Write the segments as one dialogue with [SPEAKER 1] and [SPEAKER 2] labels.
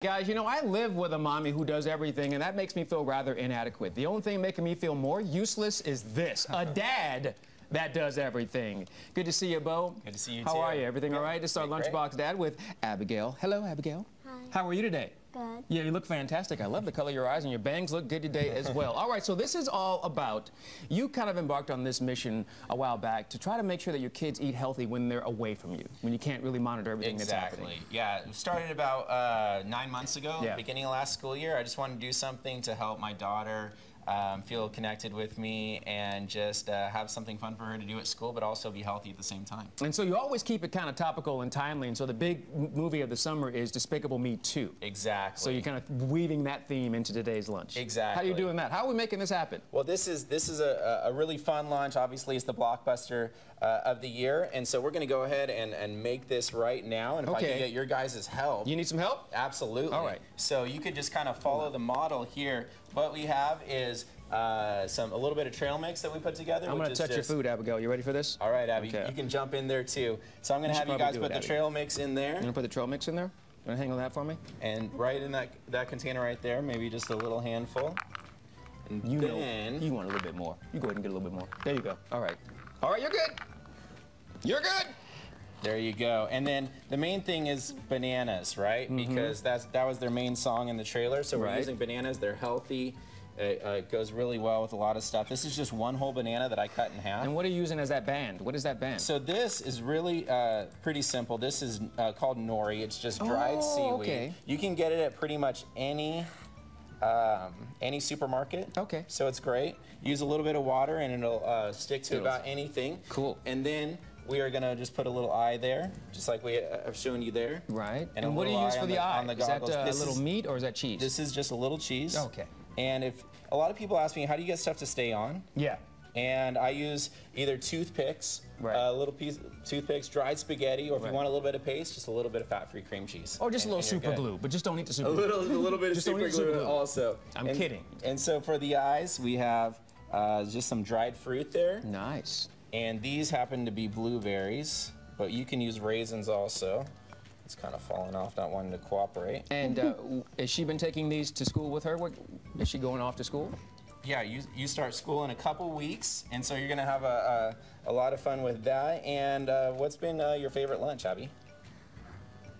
[SPEAKER 1] Guys, you know, I live with a mommy who does everything, and that makes me feel rather inadequate. The only thing making me feel more useless is this a dad that does everything. Good to see you, Beau.
[SPEAKER 2] Good to see you,
[SPEAKER 1] How
[SPEAKER 2] too.
[SPEAKER 1] are you? Everything all right? This is our. Lunchbox Dad with Abigail. Hello, Abigail.
[SPEAKER 3] Hi.
[SPEAKER 1] How are you today?
[SPEAKER 3] Good.
[SPEAKER 1] Yeah, you look fantastic. I love the color of your eyes, and your bangs look good today as well. All right, so this is all about you kind of embarked on this mission a while back to try to make sure that your kids eat healthy when they're away from you, when you can't really monitor everything that's happening.
[SPEAKER 2] Exactly. Yeah, started about uh, nine months ago,
[SPEAKER 1] Yeah.
[SPEAKER 2] beginning of last school year. I just wanted to do something to help my daughter um, feel connected with me and just uh, have something fun for her to do at school, but also be healthy at the same time.
[SPEAKER 1] And so you always keep it kind of topical and timely. And so the big movie of the summer is Despicable Me 2.
[SPEAKER 2] Exactly.
[SPEAKER 1] So you're kind of weaving that theme into today's lunch. Exactly. How are you doing that? How are we making this happen?
[SPEAKER 2] Well, this is this is a, a really fun lunch. Obviously, it's the blockbuster uh, of the year, and so we're going to go ahead and, and make this right now. And if I can get your guys' help,
[SPEAKER 1] You need some help?
[SPEAKER 2] Absolutely.
[SPEAKER 1] All right.
[SPEAKER 2] So you could just kind of follow the model here. What we have is uh, some a little bit of trail mix that we put together.
[SPEAKER 1] I'm gonna touch
[SPEAKER 2] just-
[SPEAKER 1] your food, Abigail. You ready for this?
[SPEAKER 2] All right, Abby,
[SPEAKER 1] Okay.
[SPEAKER 2] you can jump in there too. So I'm
[SPEAKER 1] gonna
[SPEAKER 2] have you guys put
[SPEAKER 1] it,
[SPEAKER 2] the
[SPEAKER 1] Abby.
[SPEAKER 2] trail mix in there,
[SPEAKER 1] You going to put the trail mix in there? You want to handle that for me?
[SPEAKER 2] and right in that that container right there, maybe just a little handful. And
[SPEAKER 1] You
[SPEAKER 2] then
[SPEAKER 1] know, you want a little bit more. You go ahead and get a little bit more. There you go. All right. All right, you're good. You're good.
[SPEAKER 2] There you go. And then the main thing is bananas, right? Because that's that was their main song in the trailer. So we're.
[SPEAKER 1] Right.
[SPEAKER 2] using bananas. They're healthy. It, uh, goes really well with a lot of stuff. This is just one whole banana that I cut in half.
[SPEAKER 1] And what are you using as that band? What is that band?
[SPEAKER 2] So this is really uh, pretty simple. This is uh, called nori. It's just dried
[SPEAKER 1] Oh,
[SPEAKER 2] seaweed.
[SPEAKER 1] okay.
[SPEAKER 2] You can get it at pretty much any um, any supermarket.
[SPEAKER 1] Okay.
[SPEAKER 2] So it's great. Use a little bit of water and it'll uh, stick to about anything.
[SPEAKER 1] Cool.
[SPEAKER 2] And then we are gonna just put a little eye there, just like we uh, have shown you there.
[SPEAKER 1] right.
[SPEAKER 2] And,
[SPEAKER 1] And, what do you use for
[SPEAKER 2] on
[SPEAKER 1] the, eye?
[SPEAKER 2] On the
[SPEAKER 1] is that uh, a little
[SPEAKER 2] is-
[SPEAKER 1] meat or is that cheese?
[SPEAKER 2] This is just a little cheese.
[SPEAKER 1] Okay.
[SPEAKER 2] And if a lot of people ask me, how do you get stuff to stay on?
[SPEAKER 1] yeah.
[SPEAKER 2] and I use either toothpicks,
[SPEAKER 1] Right.
[SPEAKER 2] a little piece toothpicks, dried spaghetti, or if
[SPEAKER 1] Right.
[SPEAKER 2] you want a little bit of paste, just a little bit of fat-free cream cheese.
[SPEAKER 1] Or just
[SPEAKER 2] And-
[SPEAKER 1] a little super
[SPEAKER 2] good.
[SPEAKER 1] glue, but just don't eat the super
[SPEAKER 2] A
[SPEAKER 1] glue.
[SPEAKER 2] little, a little bit of super
[SPEAKER 1] eat super
[SPEAKER 2] glue
[SPEAKER 1] glue.
[SPEAKER 2] also.
[SPEAKER 1] I'm
[SPEAKER 2] And-
[SPEAKER 1] kidding.
[SPEAKER 2] And so for the eyes, we have uh, just some dried fruit there,
[SPEAKER 1] Nice.
[SPEAKER 2] and these happen to be blueberries, but you can use raisins also. It's kind of falling off, not wanting to cooperate.
[SPEAKER 1] And uh, has she been taking these to school with her? What, is she going off to school?
[SPEAKER 2] Yeah, you, you start school in a couple weeks, and so you're gonna have a, a, a lot of fun with that. And uh, what's been uh, your favorite lunch, Abby?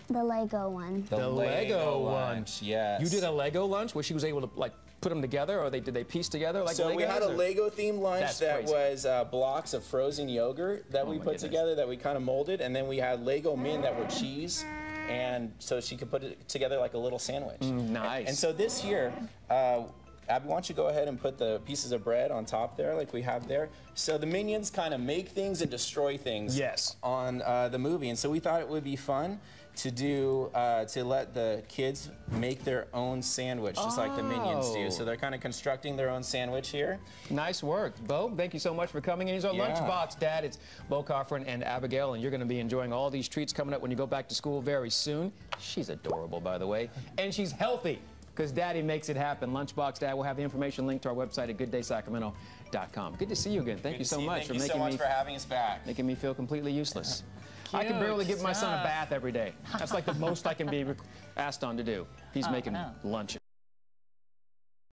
[SPEAKER 3] The Lego one.
[SPEAKER 1] The Lego
[SPEAKER 2] lunch. Yes.
[SPEAKER 1] You did a Lego lunch where she was able to like put them together, or they did they piece together like
[SPEAKER 2] So
[SPEAKER 1] Legos?
[SPEAKER 2] we had a
[SPEAKER 1] or-
[SPEAKER 2] Lego themed lunch
[SPEAKER 1] That's
[SPEAKER 2] that
[SPEAKER 1] crazy.
[SPEAKER 2] was uh, blocks of frozen yogurt that
[SPEAKER 1] Oh
[SPEAKER 2] we put
[SPEAKER 1] goodness.
[SPEAKER 2] together that we kind of molded, and then we had Lego men that were cheese, and so she could put it together like a little sandwich.
[SPEAKER 1] Mm, nice.
[SPEAKER 2] And so this year, uh, Abby, why don't you go ahead and put the pieces of bread on top there, like we have there? So the minions kind of make things and destroy things.
[SPEAKER 1] Yes.
[SPEAKER 2] On uh, the movie, and so we thought it would be fun to do uh, to let the kids make their own sandwich, just like the minions do.
[SPEAKER 1] Oh.
[SPEAKER 2] So they're kind of constructing their own sandwich here.
[SPEAKER 1] Nice work, Beau. Thank you so much for coming in. Here's our
[SPEAKER 2] Yeah.
[SPEAKER 1] lunchbox, Dad. It's Beau Coffron and Abigail, and you're going to be enjoying all these treats coming up when you go back to school very soon. She's adorable, by the way, and she's healthy because Daddy makes it happen. Lunchbox Dad. We'll have the information linked to our website at GoodDaySacramento.com. Good to see you again. Thank
[SPEAKER 2] Good
[SPEAKER 1] you so much
[SPEAKER 2] Thank
[SPEAKER 1] for
[SPEAKER 2] you
[SPEAKER 1] making
[SPEAKER 2] so much
[SPEAKER 1] me
[SPEAKER 2] for having us back.
[SPEAKER 1] making me feel completely useless. I can barely give my son a bath every day. That's like the most I can be asked on to do. He's
[SPEAKER 4] Oh,
[SPEAKER 1] making
[SPEAKER 4] no.
[SPEAKER 1] lunches.